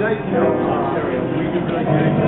Ontario. We do good